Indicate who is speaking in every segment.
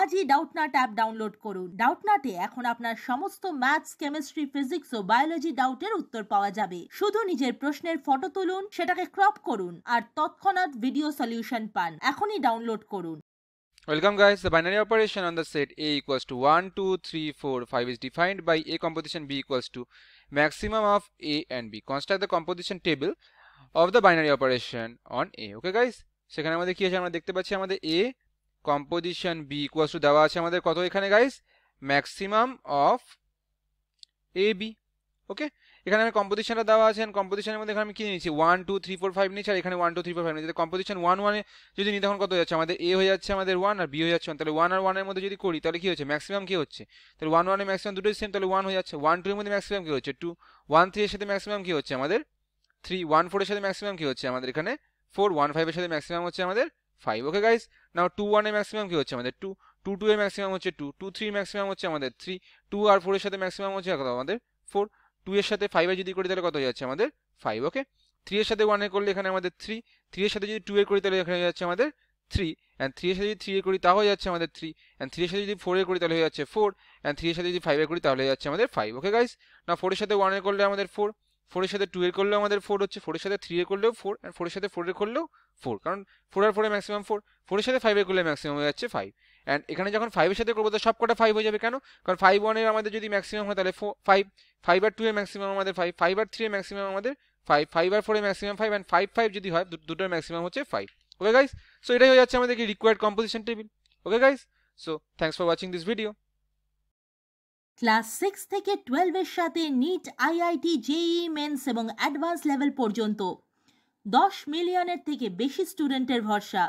Speaker 1: আজই Doubtnut app download করুন। ডাউটনাটে এখন আপনার সমস্ত ম্যাথস কেমিস্ট্রি ফিজিক্স ও বায়োলজি ডাউটের উত্তর পাওয়া যাবে। শুধু নিজের প্রশ্নের ফটো তুলুন, সেটাকে ক্রপ করুন আর তৎক্ষণাৎ ভিডিও সলিউশন পান। এখনই ডাউনলোড করুন।
Speaker 2: Welcome guys the binary operation on the set A equals to one two three four five is defined by A composition B equals to maximum of A and B construct the composition table of the binary operation on A okay guys সেখানে আমাদের কি আছে? আমরা দেখতে পাচ্ছি আমাদের A composition B equals to দেওয়া আছে আমাদের কত এখানে guys maximum of A B okay এখানে আমি কম্পোজিশনটা দেওয়া আছে কম্পোজিশনের মধ্যে এখানে আমি কি নিয়েছি? One two three four five নিয়েছি, আর এখানে one two three four five নিয়েছি। কম্পোজিশন ওয়ান ওয়ানে যদি নিই, তখন কত হয়ে যাচ্ছে? আমাদের এ হয়ে যাচ্ছে আমাদের ওয়ান আর বি হয়ে যাচ্ছে। তাহলে ওয়ান আর ওয়ানের মধ্যে যদি করি, তাহলে কি হচ্ছে? ম্যাক্সিমাম কি হচ্ছে? তাহলে ওয়ান ওয়ানের ম্যাক্সিমাম দুটোই সেম তাহলে ওয়ান হয়ে যাচ্ছে। ওয়ান টু এর মধ্যে ম্যাক্সিমাম কি হচ্ছে? টু ওয়ান থ্রি এর সাথে ম্যাক্সিমাম কি হচ্ছে? আমাদের থ্রি ওয়ান ফোরের সাথে ম্যাক্সিমাম কি হচ্ছে? আমাদের এখানে ফোর ওয়ান ফাইভের সাথে ম্যাক্সিমাম হচ্ছে আমাদের five okay guys now two ওয়ানের ম্যাক্সিমাম কি হচ্ছে আমাদের? টু টু টু এর ম্যাক্সিমাম হচ্ছে টু টু থ্রি ম্যাক্সিমাম হচ্ছে আমাদের থ্রি টু আর ফোরের সাথে ম্যাক্সিমাম হচ্ছে কত? আমাদের ফোর টু এর সাথে ফাইভে যদি করি, তাহলে কত হয়ে যাচ্ছে আমাদের ফাইভ ওকে থ্রি এর সাথে ওয়ানে করলে এখানে আমাদের থ্রি থ্রি এর সাথে যদি টু এর করি, তাহলে এখানে হয়ে যাচ্ছে আমাদের থ্রি অ্যান্ড থ্রি এর সাথে যদি থ্রি এর করি, তাও হয়ে যাচ্ছে আমাদের থ্রি অ্যান্ড থ্রি এর সাথে যদি ফোর এর করি, তাহলে হয়ে যাচ্ছে ফোর অ্যান্ড থ্রি এর সাথে যদি ফাইভ এর করি, তাহলে হয়ে যাচ্ছে আমাদের ফাইভ ওকে গাইস না ফোরের সাথে ওয়ান করলে আমাদের ফোর ফোরের সাথে টু এর করলেও আমাদের ফোর হচ্ছে ফোরের সাথে থ্রি এর করলেও ফোর অ্যান্ড ফোরের সাথে ফোর এর করলেও ফোর কারণ ফোর আর ফোরে ম্যাক্সিমাম ফোর ফোরের সাথে ফাইভ এর করলে ম্যাক্সিমাম হয়ে যাচ্ছে ফাইভ অ্যান্ড এখানে যখন ফাইভের সাথে করব তো সব কটা ফাইভ হয়ে যাবে কেন? কারণ ফাইভ ওয়ানের আমাদের যদি ম্যাক্সিমাম হয় তাহলে ফাইভ ফাইভ আর টু এর ম্যাক্সিমাম আমাদের ফাইভ ফাইভ আর থ্রি ম্যাক্সিমাম আমাদের five five R four maximum five and five five যদি হয় দুটোর ম্যাক্সিমাম হচ্ছে ফাইভ ওকে গাইস সো এটাই হয়ে যাচ্ছে আমাদের কি required composition table okay guys so thanks for watching this video
Speaker 1: class six থেকে টুয়েলভের সাথে নিট আইআইটি জেই মেন্স এবং অ্যাডভান্স লেভেল পর্যন্ত। দশ মিলিয়নের থেকে বেশি স্টুডেন্টের ভরসা।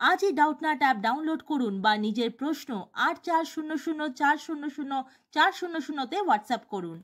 Speaker 1: আজই ডাউটনাট অ্যাপ ডাউনলোড করুন বা নিজের প্রশ্ন আট চার শূন্য শূন্য চার শূন্য শূন্য চার শূন্য শূন্যতে হোয়াটসঅ্যাপ করুন।